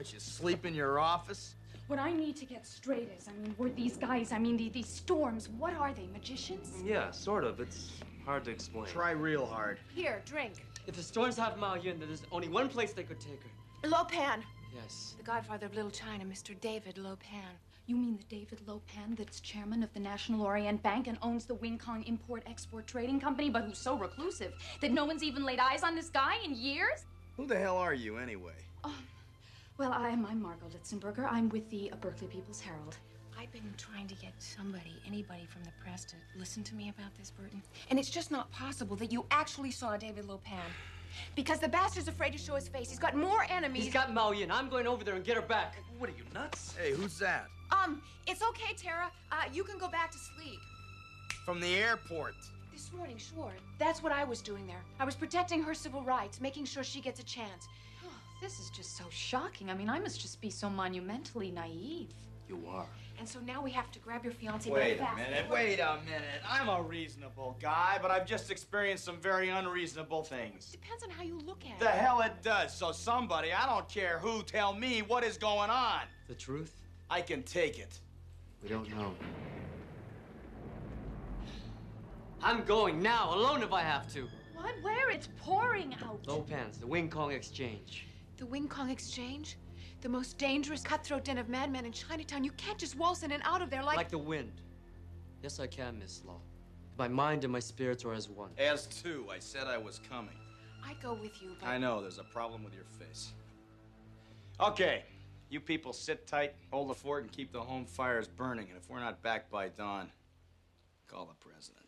What, you sleep in your office? What I need to get straight is, I mean, were these guys, I mean, the, these storms, what are they, magicians? Yeah, sort of. It's hard to explain. Try real hard. Here, drink. If the storms have Miao Yin, then there's only one place they could take her. Lo Pan. Yes. The godfather of Little China, Mr. David Lo Pan. You mean the David Lo Pan that's chairman of the National Orient Bank and owns the Wing Kong Import Export Trading Company, but who's so reclusive that no one's even laid eyes on this guy in years? Who the hell are you, anyway? Um, Well, I'm, I'm Margo Litzenberger. I'm with the uh, Berkeley People's Herald. I've been trying to get somebody, anybody from the press to listen to me about this, Burton. And it's just not possible that you actually saw David Lo Pan. Because the bastard's afraid to show his face. He's got more enemies. He's got Miao Yin. I'm going over there and get her back. What are you, nuts? Hey, who's that? Um, it's okay, Tara. Uh, you can go back to sleep. From the airport. This morning, sure. That's what I was doing there. I was protecting her civil rights, making sure she gets a chance. This is just so shocking. I mean, I must just be so monumentally naive. You are. And so now we have to grab your fiance Wait very a minute, wait a minute. I'm a reasonable guy, but I've just experienced some very unreasonable things. Depends on how you look at The it. The hell it does. So somebody, I don't care who, tell me what is going on. The truth? I can take it. We don't know. I'm going now, alone if I have to. What? Where? It's pouring out. Lo Pan's, the Wing Kong Exchange. The Wing Kong Exchange? The most dangerous cutthroat den of madmen in Chinatown. You can't just waltz in and out of there like. Like the wind. Yes, I can, Miss Law. My mind and my spirits are as one. As two, I said I was coming. I'd go with you, but. I know, there's a problem with your face. Okay, you people sit tight, hold the fort, and keep the home fires burning. And if we're not back by dawn, call the president.